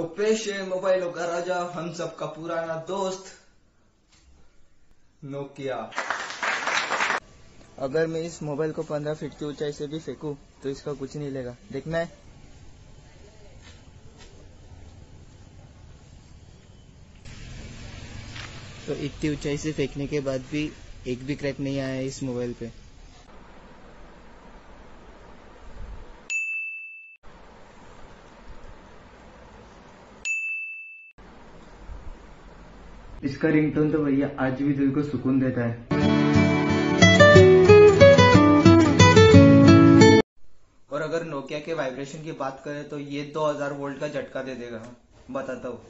तो पेश है मोबाइलों का राजा, हम सबका पुराना दोस्त नोकिया अगर मैं इस मोबाइल को पंद्रह फीट की ऊंचाई से भी फेंकू तो इसका कुछ नहीं लेगा। देखना है। तो इतनी ऊंचाई से फेंकने के बाद भी एक भी क्रैक नहीं आया इस मोबाइल पे। इसका रिंगटोन तो भैया आज भी दिल को सुकून देता है। और अगर नोकिया के वाइब्रेशन की बात करें तो ये 2000 वोल्ट का झटका दे देगा। बताता हूँ।